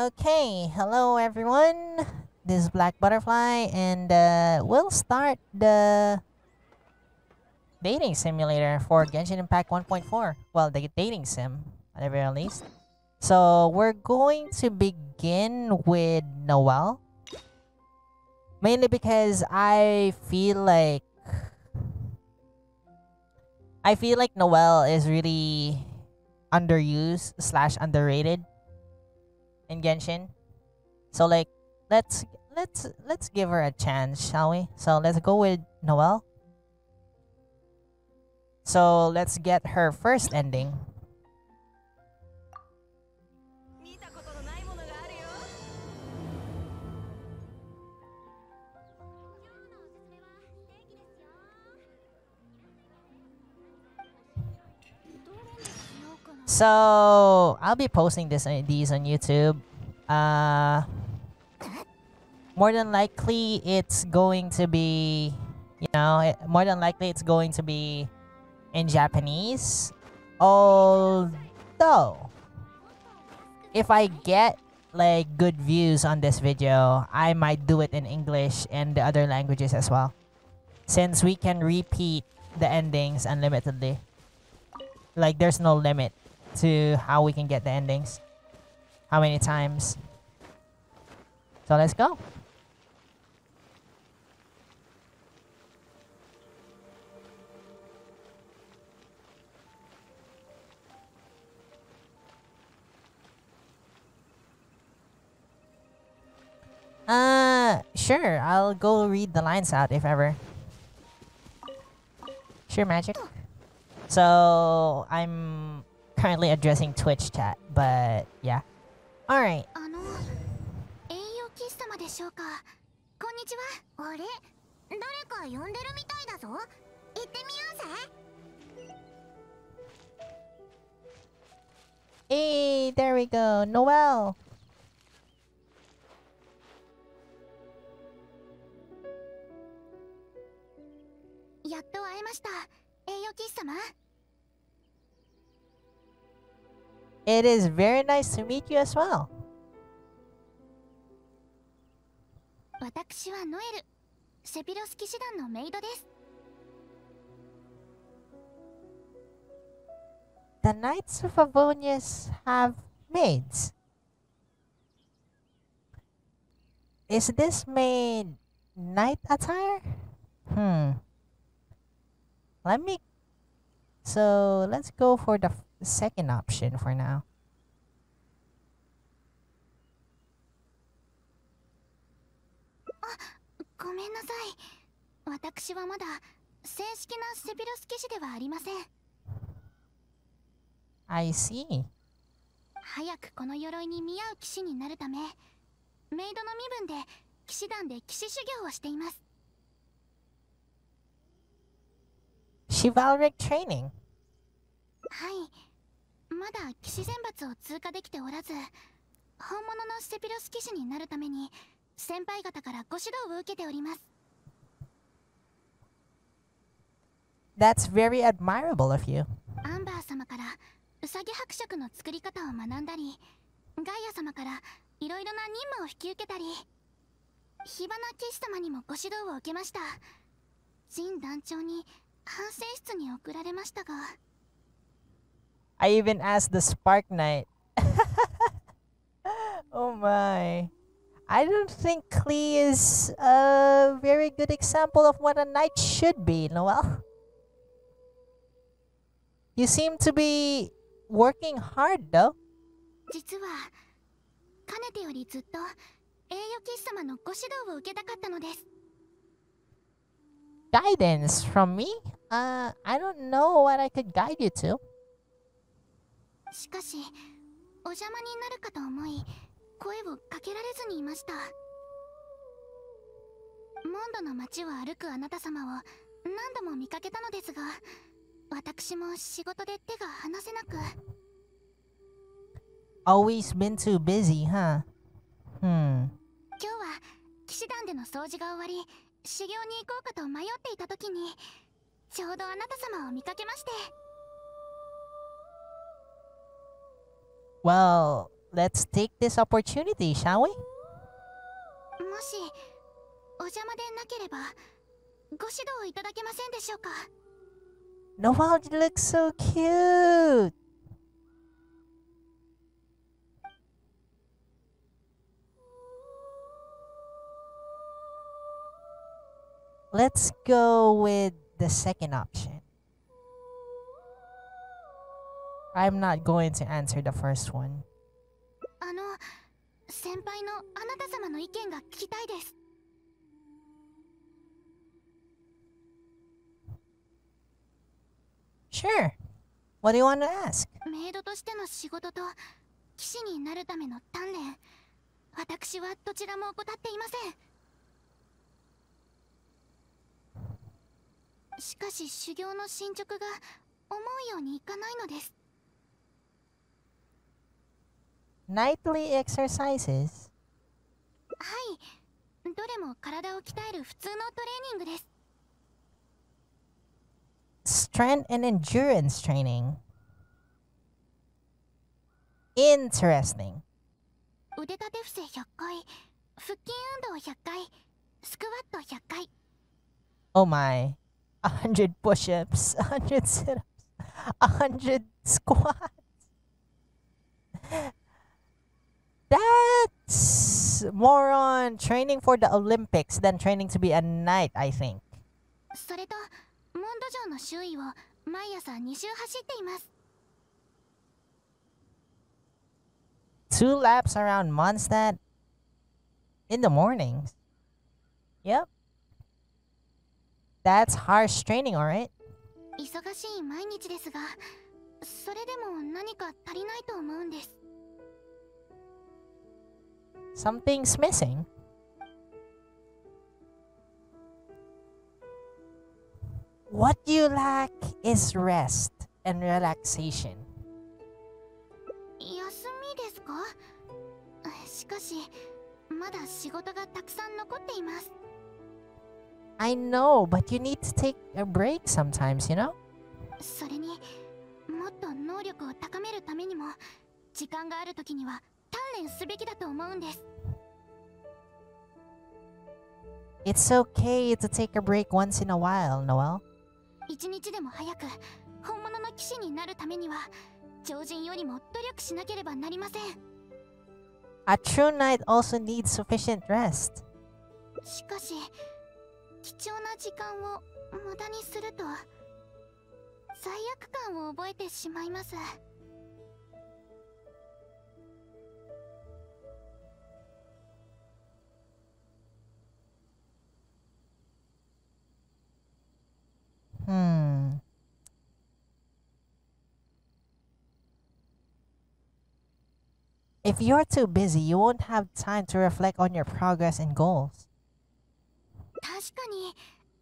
Okay, hello everyone. This is Black Butterfly, and uh, we'll start the dating simulator for Genshin Impact 1.4. Well, the dating sim, at the very least. So we're going to begin with Noelle. Mainly because I feel like I feel like Noelle is really underused slash underrated in Genshin. So like let's let's let's give her a chance, shall we? So let's go with Noelle. So let's get her first ending. So I'll be posting this uh, these on YouTube. Uh, more than likely it's going to be, you know, it- more than likely it's going to be in Japanese. Although, if I get like good views on this video, I might do it in English and the other languages as well, since we can repeat the endings unlimitedly. Like there's no limit to how we can get the endings. How many times? So let's go. Uh, sure. I'll go read the lines out if ever. Sure, magic. So I'm currently addressing Twitch chat, but yeah. All right. あの栄養喫茶でしょうかこんにちはあれ誰か呼んでるみたいだぞ行ってみようぜ Hey, there we go. Noel. it is very nice to meet you as well. The Knights of Avonius have maids. Is this maid knight attire? Hmm. Let me... So, let's go for the second option for now. ごめんなさい私はまだ正式なセピロス騎士ではありません I see. 早くこの鎧に見合う騎士になるためメイドの身分で騎士団で騎士修行をしています Chivalric training. はいまだ騎士選抜を通過できておらず本物のセピロス騎士になるために先輩方からご指導を受けております That's very admirable of you. アンバー様からウサギ伯爵の作り方を学んだりガイア様からいろいろな任務を引き受けたり火花騎士様にもご指導を受けました陣団長に反省室に送られましたが I even asked the Spark Knight. oh my. I don't think Klee is a very good example of what a knight should be, Noel. You seem to be working hard though. 実はかねてよりずっと栄誉騎士様のご指導を受けたかったのです Guidance from me? Uh, I don't know what I could guide you to. しかしお邪魔になるかと思い 声をかけられずにいましたモンドの街を歩くあなた様を何度も見かけたのですが私も仕事で手が離せなく Always been too busy, huh? Hmm. 今日は騎士団での掃除が終わり修行に行こうかと迷っていた時にちょうどあなた様を見かけまして Well, let's take this opportunity, shall we? もしお邪魔でなければご指導いただけませんでしょうか Noel, you look so cute. Let's go with the second option. I'm not going to answer the first one. あの先輩のあなた様の意見が聞きたいです Sure. What do you want to ask? メイドとしての仕事と騎士になるための鍛錬私はどちらも怠っていませんしかし修行の進捗が思うようにいかないのです Nightly exercises. はいどれも体を鍛える普通のトレーニングです Strength and endurance training. Interesting. 腕立て伏せ100回腹筋運動100回スクワット100回 Oh my. A hundred push-ups, a hundred sit-ups, a hundred squats. That's more on training for the Olympics than training to be a knight, I think. それとモンド城の周囲を毎朝2周走っています Two laps around Mondstadt in the mornings. Yep. That's harsh training, alright? 忙しい毎日ですがそれでも何か足りないと思うんです Something's missing. What you lack is rest and relaxation. 休みですかしかしまだ仕事がたくさん残っています I know, but you need to take a break sometimes, you know? それにもっと能力を高めるためにも時間がある時には 鍛錬すべきだと思うんです It's okay to take a break once in a while, Noel. 一日でも早く本物の騎士になるためには超人よりも努力しなければなりません A true knight also needs sufficient rest. しかし貴重な時間を無駄にすると罪悪感を覚えてしまいます If you're too busy, you won't have time to reflect on your progress and goals. 確かに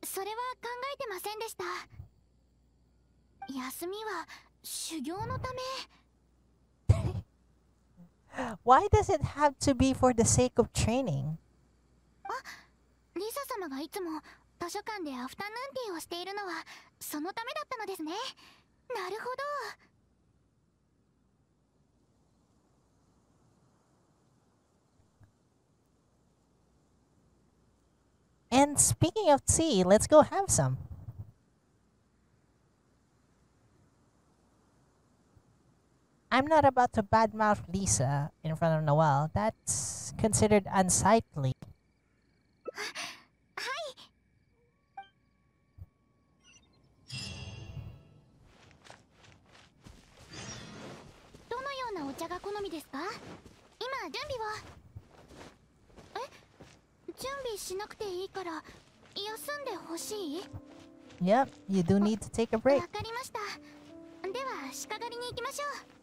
それは考えてませんでした休みは修行のため Why does it have to be for the sake of training? リサ様がいつも図書館でアフタヌーンティーをしているのはそのためだったのですねなるほど And speaking of tea, let's go have some. I'm not about to badmouth Lisa in front of Noel. That's considered unsightly. ど準備をえ準備しなくていいから休んでほしい Yep, you do need to take a わ break. かりましたでは鹿狩りに行きましょう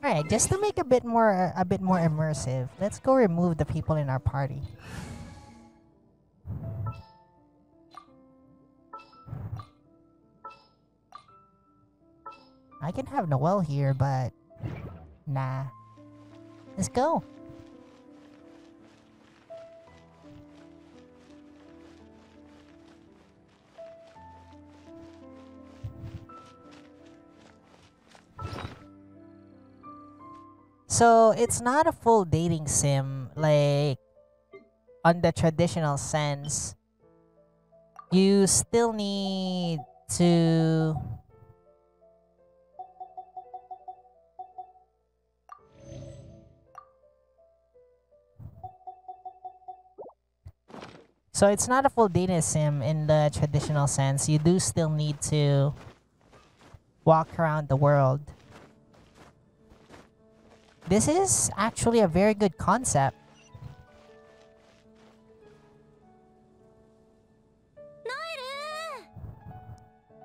Alright, just to make a bit more a bit more immersive, let's go remove the people in our party. I can have Noel here, but nah. Let's go. So it's not a full dating sim like on the traditional sense. You still need to So it's not a full dating sim in the traditional sense. You do still need to walk around the world. This is actually a very good concept.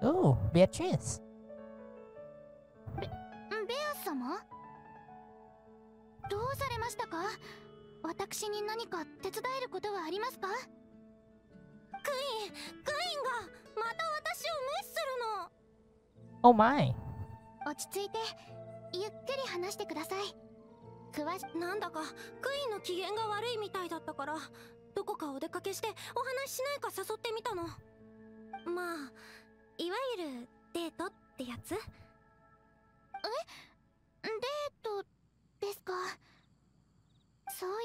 ノ Ooh, Beatrice. エルベア様どうされましたか私に何か手伝えることはありますかクイーンクイーンがまた私を無視するの Oh my. 落ち着いてゆっくり話してください 詳しなんだかクイーンの機嫌が悪いみたいだったからどこかお出かけしてお話ししないか誘ってみたの。まあいわゆるデートってやつ？え？デートですか？そういう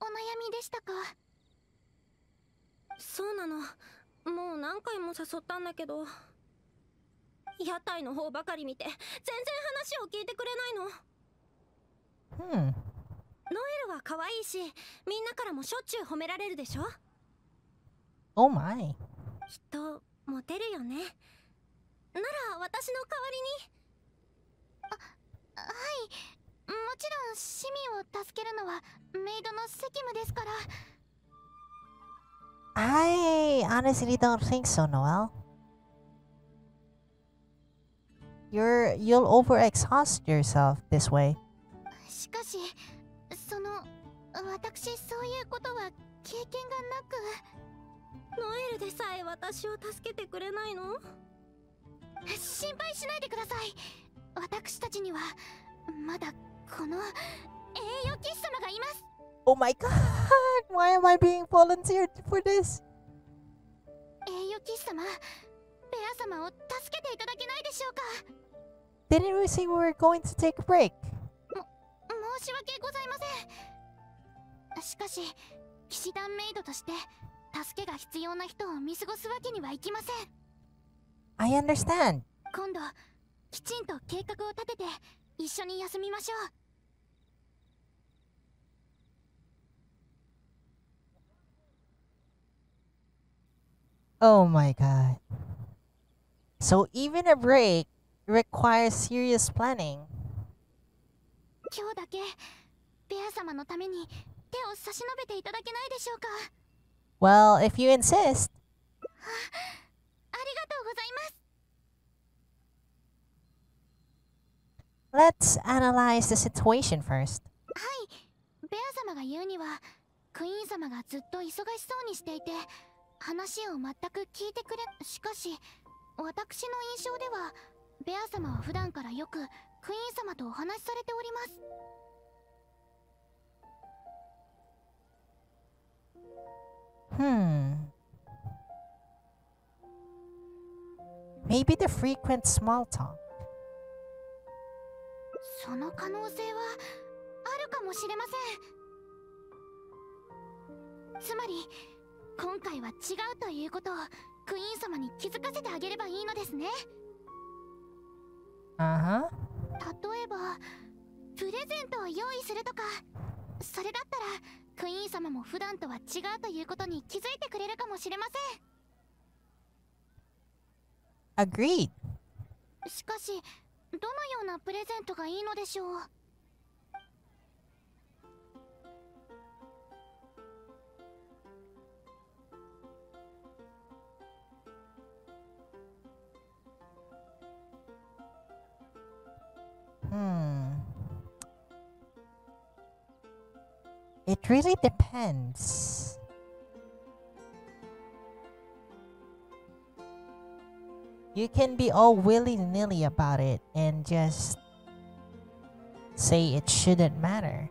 お悩みでしたか？そうなの。もう何回も誘ったんだけど屋台の方ばかり見て全然話を聞いてくれないの Hmm. ノエルは可愛いしみんなからもしょっちゅう褒められるでしょ？Oh my. きっとモテるよねなら私の代わりにあはいもちろん市民を助けるのはメイドの責務ですから I honestly don't think so, Noel. You're you'll overexhaust yourself this way. しかしその私そういうことは経験がなくノエルでさえ私を助けてくれないの？心配しないでください私たちにはまだこの栄誉騎士様がいます Oh my god! Why am I being volunteered for this? 栄誉騎士様ベア様を助けていただけないでしょうか？Didn't we say we were going to take a break? 申し訳ございませんしかし騎士団メイドとして助けが必要な人を見過ごすわけにはいきません I understand. 今度きちんと計画を立てて一緒に休みましょう Oh my god. So even a break requires serious planning. 今日だけベア様のために手を差し伸べていただけないでしょうか Well, if you insist. ありがとうございます Let's analyze the situation first. はいベア様が言うにはクイーン様がずっと忙しそうにしていて話を全く聞いてくれしかし私の印象ではベア様は普段からよくクイーン様とお話しされております Hmm. Maybe the frequent small talk. その可能性はあるかもしれませんつまり今回は違うということをクイーン様に気づかせてあげればいいのですね Uh huh. 例えばプレゼントを用意するとかそれだったらクイーン様も普段とは違うということに気づいてくれるかもしれま Agreed. せんしかしどのようなプレゼントがいいのでしょう？Hmm. It really depends. You can be all willy nilly about it and just say it shouldn't matter.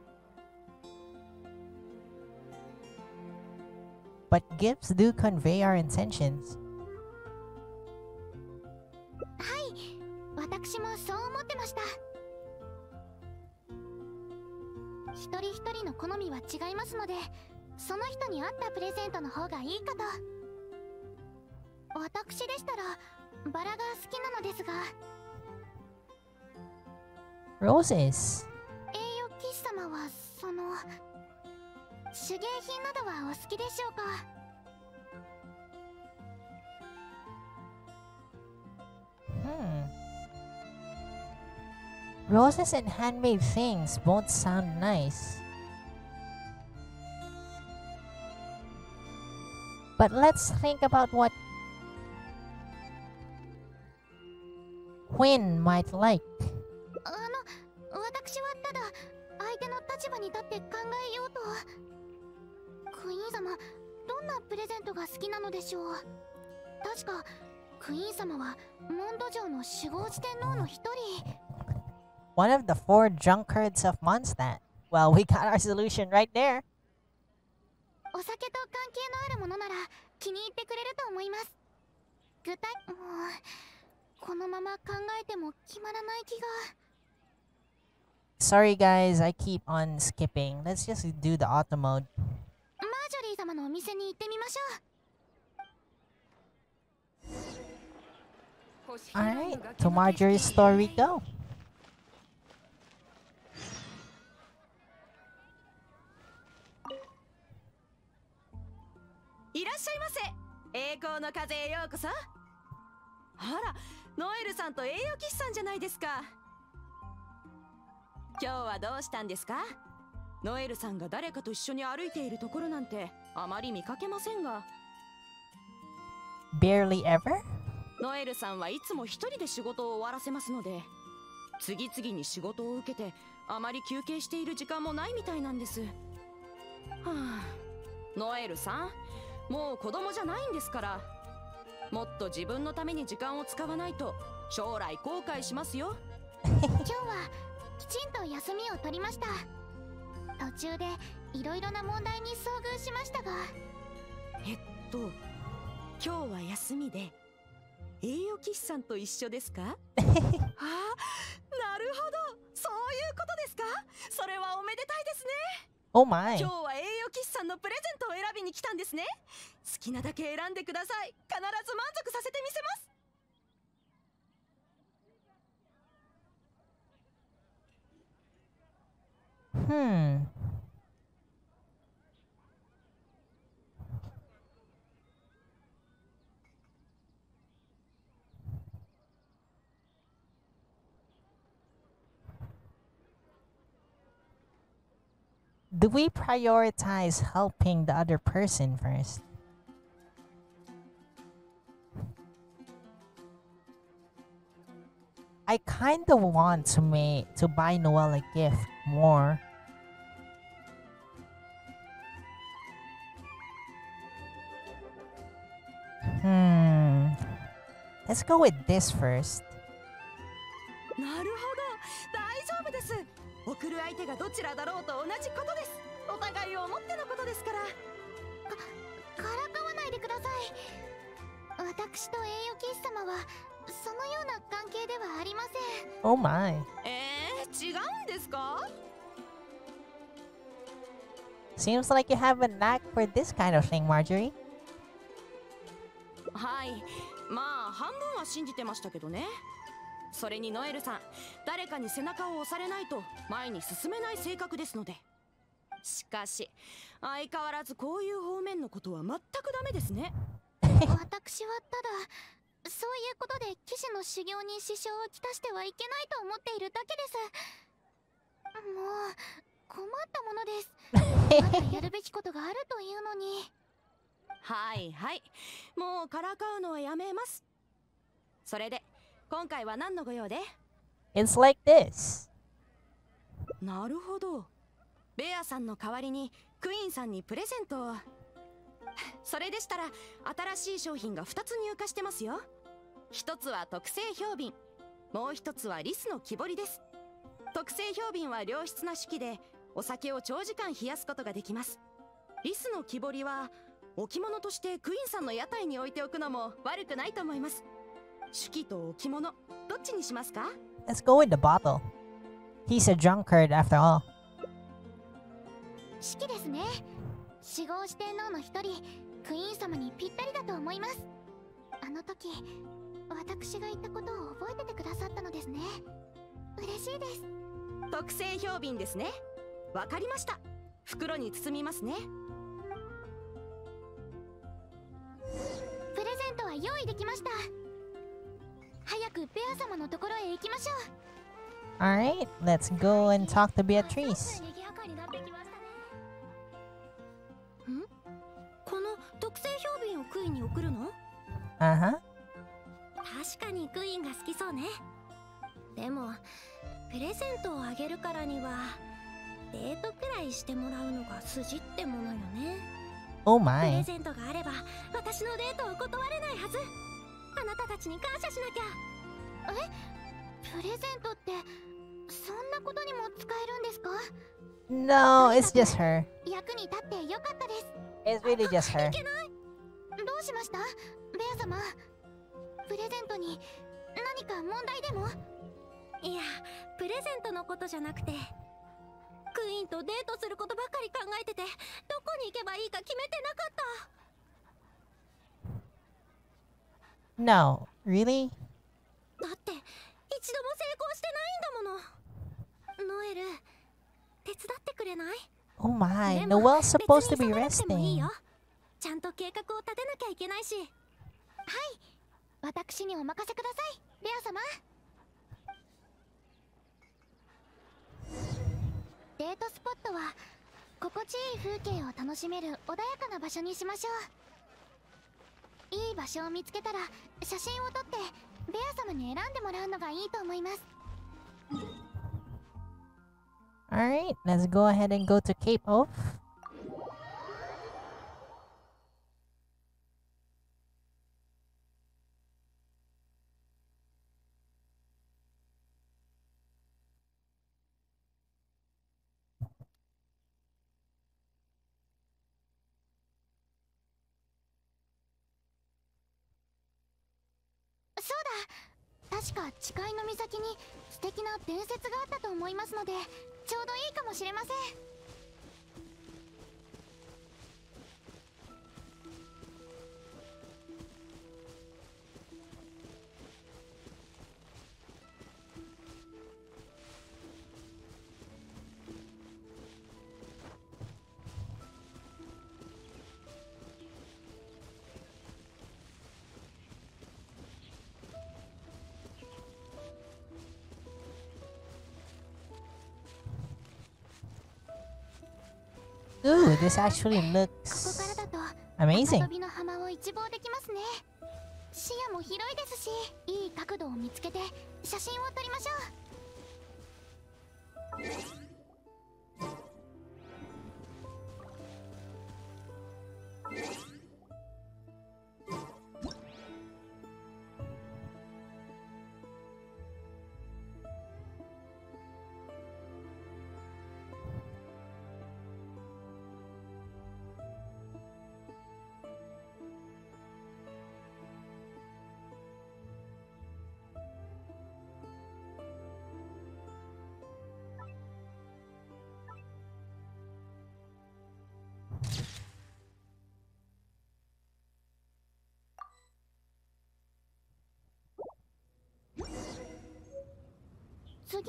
But gifts do convey our intentions. はい私もそう思ってました 一人一人の好みは違いますのでその人に合ったプレゼントの方がいいかと。私でしたらバラが好きなのですが。Roses. 栄誉騎士様はその手芸品などはお好きでしょうか？Roses and handmade things both sound nice. But let's think about what Quinn might like. あの私はただ相手の立場に立って考えようとクイーン様どんなプレゼントが好きなのでしょう確かクイーン様はモンド城の守護地天皇の一人 one of the four drunkards of Mondstadt. Well, we got our solution right there. Sorry guys, I keep on skipping. Let's just do the auto mode. Alright, to Marjorie's store we go. いらっしゃいませ。栄光の風へようこそ。あらノエルさんと栄誉騎士さんじゃないですか。今日はどうしたんですか？ノエルさんが誰かと一緒に歩いているところなんてあまり見かけませんが。Barely ever? ノエルさんはいつも一人で仕事を終わらせますので次々に仕事を受けてあまり休憩している時間もないみたいなんです。はあ。ノエルさんもう子供じゃないんですから。もっと自分のために時間を使わないと将来後悔しますよ。今日はきちんと休みを取りました。途中でいろいろな問題に遭遇しましたが。えっと今日は休みで栄誉騎士さんと一緒ですか？ああなるほど。そういうことですか？それはおめでたいですね Oh my. 今日は栄誉騎士さんのプレゼントを選びに来たんですね好きなだけ選んでください必ず満足させてみせます Hmm. We prioritize helping the other person first? I kind of want to make to buy Noel a gift more. Hmm. Let's go with this first. 相手がどちらだろうと同じことです。お互いを思ってのことですから。からかわないでください。私と栄誉騎士様はそのような関係ではありません。Oh my. えー、違うんですか？Seems like you have a knack for this kind of thing, Marjorie. はい。まあ半分は信じてましたけどねそれにノエルさん誰かに背中を押されないと前に進めない性格ですので。しかし相変わらずこういう方面のことは全くダメですね。私はただそういうことで騎士の修行に支障をきたしてはいけないと思っているだけです。もう困ったものです。まだやるべきことがあるというのに。はいはい。もうからかうのはやめます。それで今回は何のご用で？It's like this. なるほど。ベアさんの代わりにクイーンさんにプレゼントを。それでしたら新しい商品が2つ入荷してますよ。一つは特製氷瓶。もう一つはリスの木彫りです。特製氷瓶は良質な手記でお酒を長時間冷やすことができます。リスの木彫りは置物としてクイーンさんの屋台に置いておくのも悪くないと思います手記と置物。どっちにしますか？Let's go with the bottle. He's a drunkard after all. 四季ですね。四号四天王の一人。クイーン様にぴったりだと思います。あの時私が言ったことを覚えててくださったのですね。嬉しいです。特製氷瓶ですね。わかりました。袋に包みますね。プレゼントは用意できました Alright, let's go and talk to Beatrice. この特製氷瓶をクイーンに送るの？Uh huh. 確かにクイーンが好きそうね。でもプレゼントをあげるからにはデートくらいしてもらうのが筋ってものよね。Oh プレ.ゼントがあれば私のデートを断れないはずあなたたちに感謝しなきゃ。プレゼントってそんなことにも使えるんですか？No, it's just her. 役に立ってよかったです。It's really just her. どうしました？ベア様。プレゼントに何か問題でも？いやプレゼントのことじゃなくて。クイーンとデートすることばかり考えててどこに行けばいいか決めてなかった No, really? だって一度も成功してないんだものノエル手伝ってくれない？Oh my. でも Noelle's supposed to 別 be resting. よちゃんと計画を立てなきゃいけないし私にお任せくださいベア様デートスポットは心地いい風景を楽しめる穏やかな場所にしましょういい場所を見つけたら写真を撮ってベア様に選んでもらうのがいいと思います Alright, let's go ahead and go to Cape Off.「そうだ確か誓いの岬に素敵な伝説があったと思いますのでちょうどいいかもしれません「Ooh, this actually ここ looks からだと amazing. 高飛びの浜を一望できますね視野も広いですしいい角度を見つけて写真を撮りましょう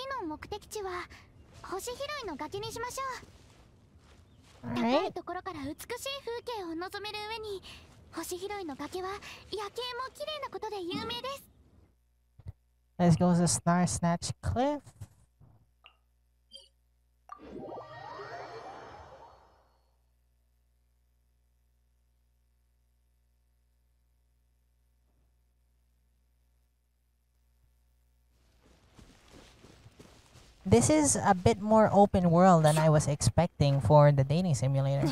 次の目的地は星拾いの崖にしましょう。高いところから美しい風景を望める上に星拾いの崖は夜景も綺麗なことで有名です。Let's go to Star Snatch Cliff? This is a bit more open world than I was expecting for the dating simulator.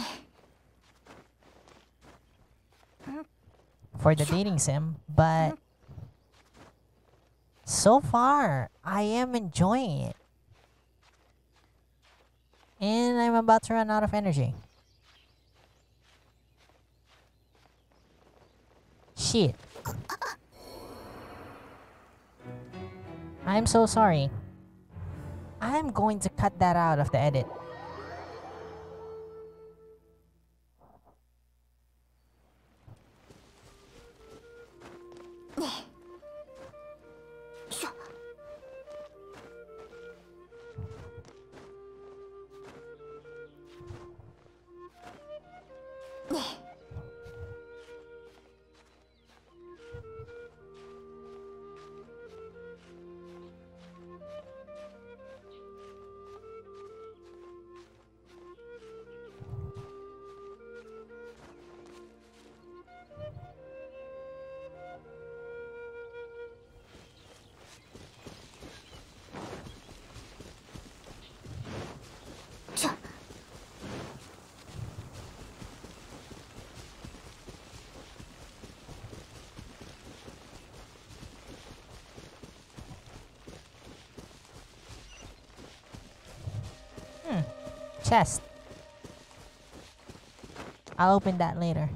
for the dating sim, but so far I am enjoying it. And I'm about to run out of energy. Shit. I'm so sorry. I'm going to cut that out of the edit. Chest. I'll open that later.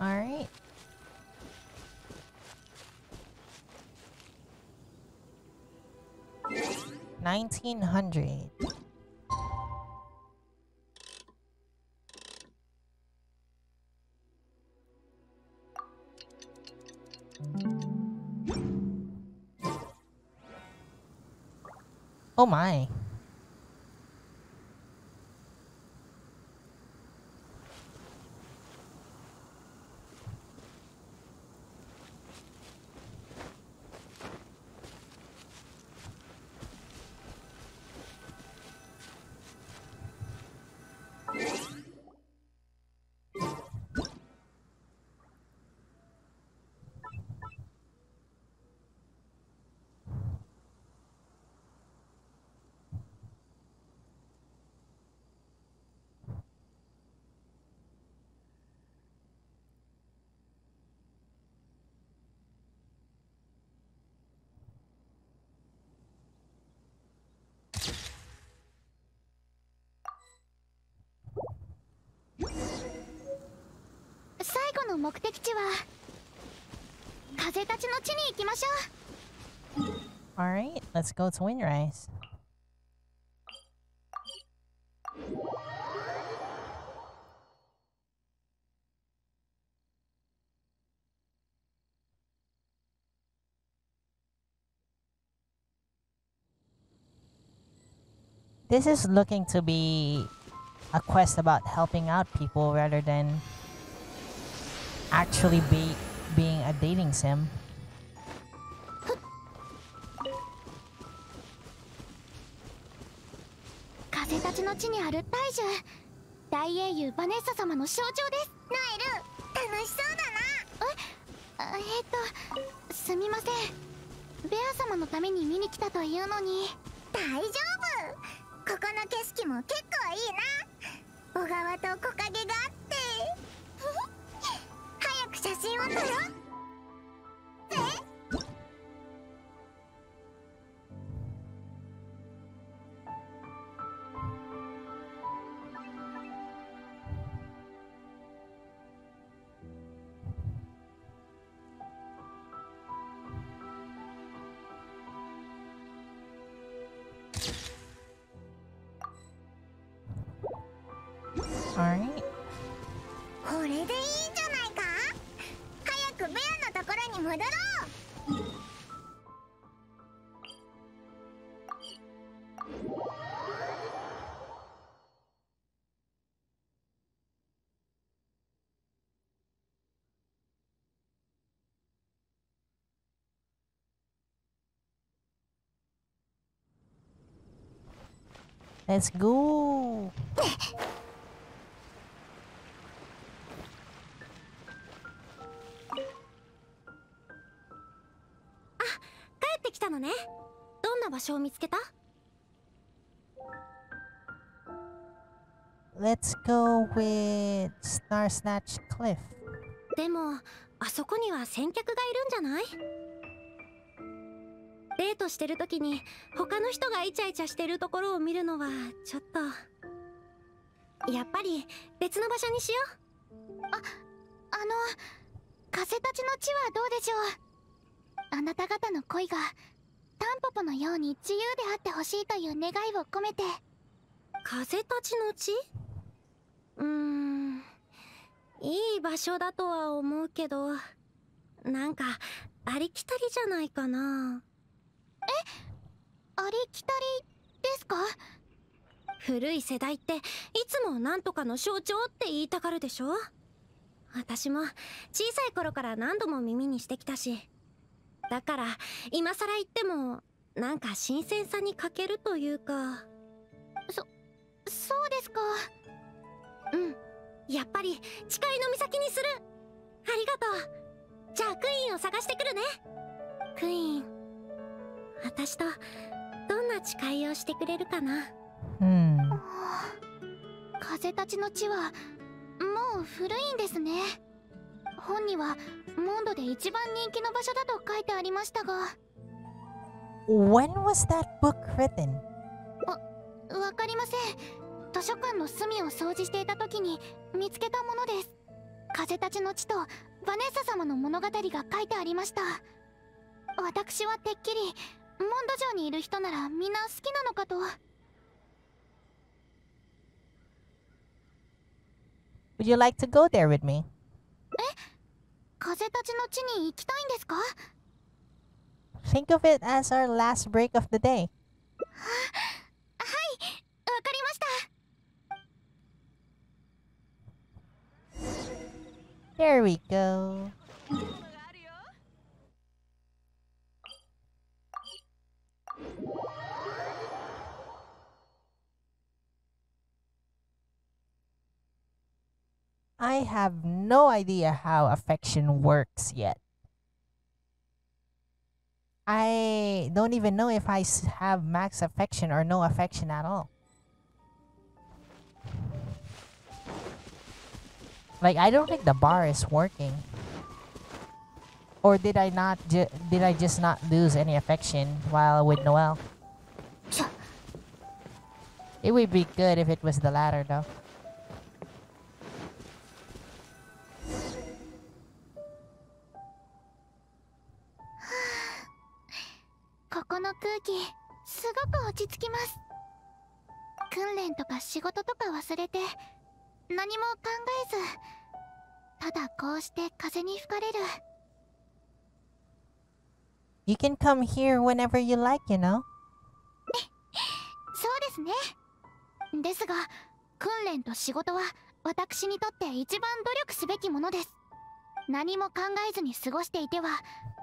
Alright Nineteen hundred. Oh my. 後の目的地は風たちの地に行きましょう Alright, let's go to Windrise. This is looking to be a quest about helping out people rather than actually be being a dating sim. 風立ちの地にある大樹。大英雄バネッサ様の象徴です。ナイル楽しそうだな。ええっとすみません。ベア様のために見に来たというのに。大丈夫。ここの景色も結構いいな。小川と木陰が Hello? Let's go. Ah, 帰ってきたのね。どんな場所を見つけた？Let's go with Star Snatch Cliff. でもあそこには先客がいるんじゃない？デートしてる時に他の人がイチャイチャしてるところを見るのはちょっとやっぱり別の場所にしよあの風たちの地はどうでしょう。あなた方の恋がタンポポのように自由であってほしいという願いを込めて。う風たちの地？うーんいい場所だとは思うけどなんかありきたりじゃないかなえありきたりですか？古い世代っていつもなんとかの象徴って言いたがるでしょ？私も小さい頃から何度も耳にしてきたし。だから今更言ってもなんか新鮮さに欠けるというか。そそうですか。うん。やっぱり近いの岬にする。ありがとう。じゃあクイーンを探してくるね。クイーン。私とどんな誓いをしてくれるかな？Hmm. 風たちの地はもう古いんですね。本にはモンドで一番人気の場所だと書いてありましたが。When was that book written? わかりません。図書館の隅を掃除していた時に見つけたものです。風たちの地とヴァネッサ様の物語が書いてありました。私はてっきりモンド城にいる人ならみんな好きなのかと Would you like to go there with me? 風たちの地に行きたいんですか Think of it as our last break of the day. わかりました There we go. I have no idea how affection works yet. I don't even know if I have max affection or no affection at all. Like I don't think the bar is working. Or did I not ju- did I just not lose any affection while with Noel? It would be good if it was the latter though. ここの空気すごく落ち着きます。訓練とか仕事とか忘れて何も考えずただこうして風に吹かれる。You can come here whenever you like, you know? そうですね。ですが訓練と仕事は私にとって一番努力すべきものです。何も考えずに過ごしていては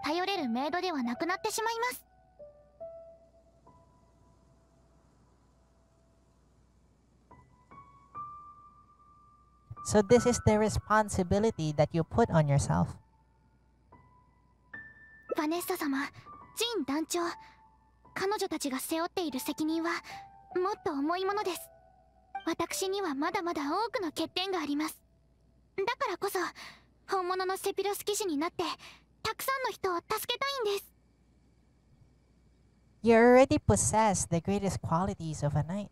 頼れるメイドではなくなってしまいます So this is the responsibility that you put on yourself. ヴァネッサ様ジン団長彼女たちが背負っている責任はもっと重いものです私にはまだまだ多くの欠点がありますだからこそ本物のセピロス騎士になってたくさんの人を助けたいんです You already possess the greatest qualities of a knight.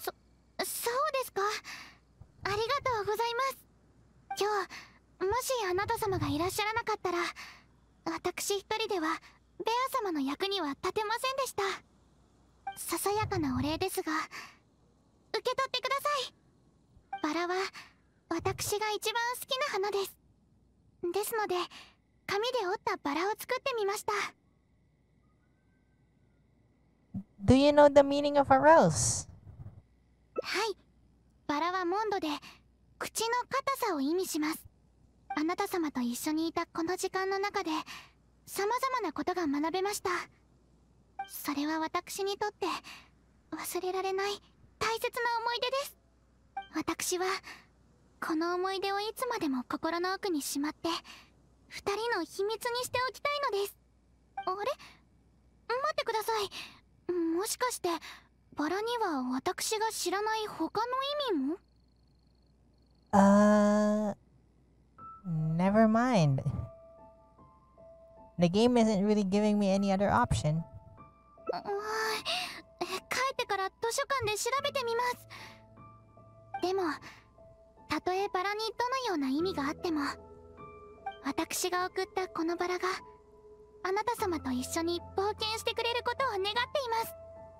そうですかありがとうございます。今日もしあなた様がいらっしゃらなかったら私一人ではベア様の役には立てませんでした。ささやかなお礼ですが受け取ってください。バラは私が一番好きな花です。ですので紙で折ったバラを作ってみました。Do you know the meaning of a rose? はい。バラはモンドで口の硬さを意味します。あなた様と一緒にいたこの時間の中で様々なことが学べました。それは私にとって忘れられない大切な思い出です。私はこの思い出をいつまでも心の奥にしまって二人の秘密にしておきたいのです。あれ？待ってくださいもしかしてバラには私が知らない他の意味も？Uh, never mind. The game isn't really giving me any other option. 帰ってから図書館で調べてみますでもたとえバラにどのような意味があっても私が送ったこのバラがあなた様と一緒に冒険してくれることを願っています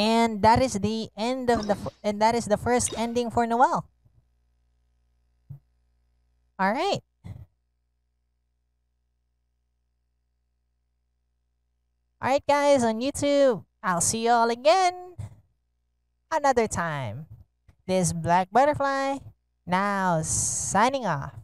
And that is the end of the and that is the first ending for Noel. All right. Alright, guys, on YouTube, I'll see you all again another time. This Black Butterfly now signing off.